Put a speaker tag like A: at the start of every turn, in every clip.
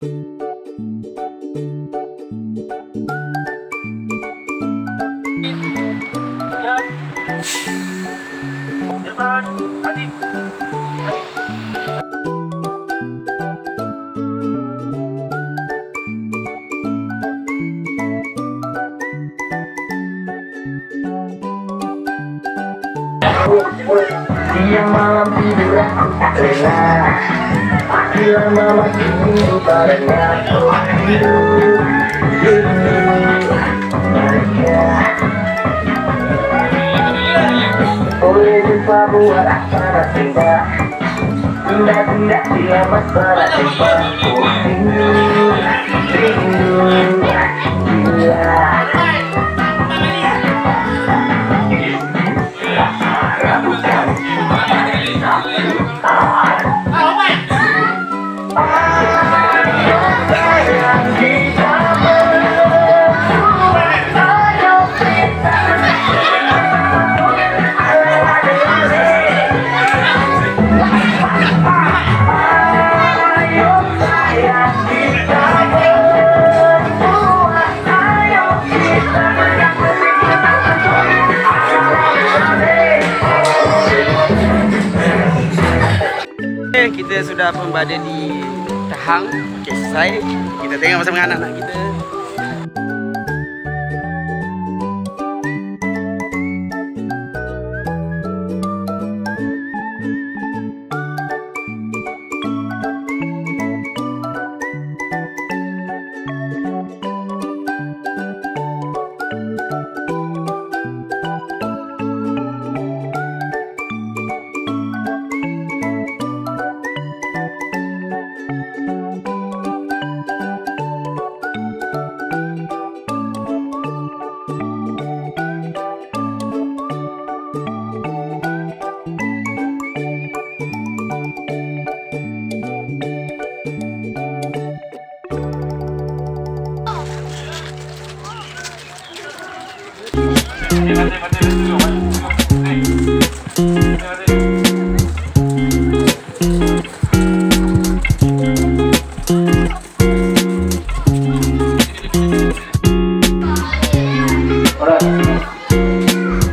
A: Siang malam tidur aku Bila mama kini padanya Hidup Boleh jumpa buat acara indah Indah-indah dia mas pada tiba Rindu, rindu,
B: kita sudah berada di Tahang. Okey, selesai. Kita tengok bersama anak-anak kita.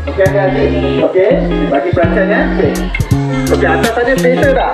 A: Okey, adik. Okey, bagi perhatian ya. Okey. Okey, atas tadi selesa tak?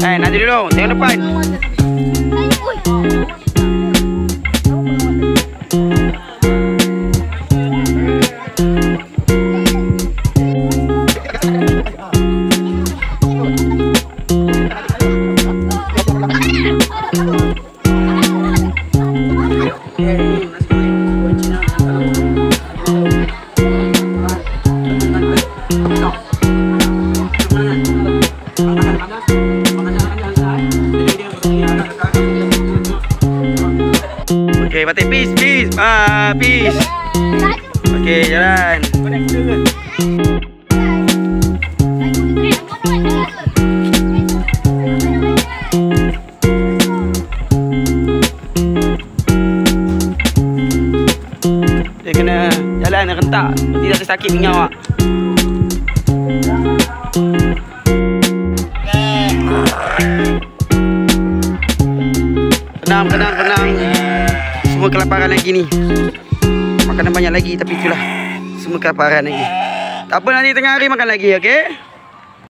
B: Eh, nanti dulu, tengok depan. Okey, batik peace, peace. Ah, peace. Okey, jalan. Dia kena jalan rentak. Tidak sakit pinggang awak. Tenang, tenang, tenang. Semua kelaparan lagi ni. Makanan banyak lagi tapi itulah. Semua kelaparan lagi. Tak apa nanti tengah hari makan lagi, okey?